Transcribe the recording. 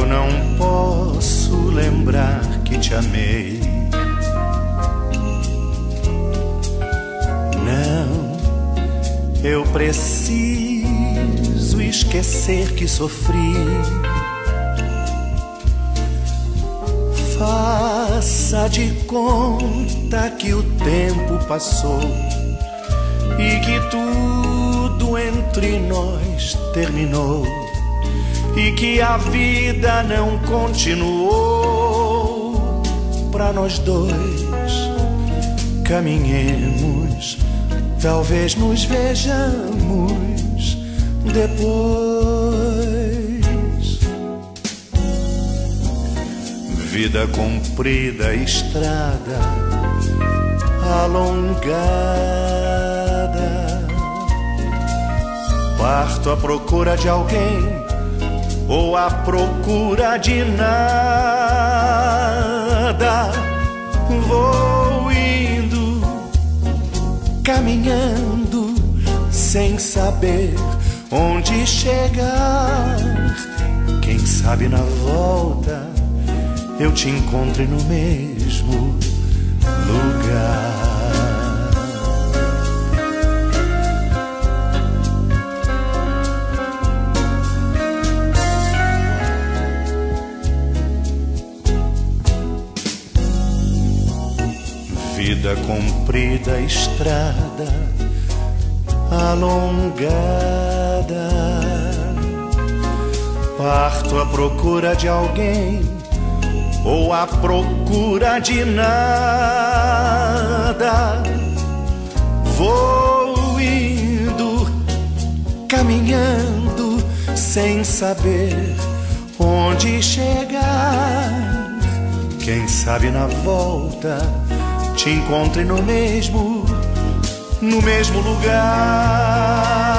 não posso lembrar que te amei. Não, eu preciso esquecer que sofri. Faça de conta que o tempo passou e que tudo entre nós terminou e que a vida não continuou para nós dois. Caminhemos, talvez nos vejamos depois. Vida comprida, estrada alongada. Parto à procura de alguém ou à procura de nada. Vou indo, caminhando, sem saber onde chegar. Quem sabe na volta eu te encontre no mesmo lugar. Vida comprida, estrada alongada. Parto à procura de alguém ou à procura de nada. Vou indo, caminhando, sem saber onde chegar. Quem sabe na volta te encontre no mesmo, no mesmo lugar.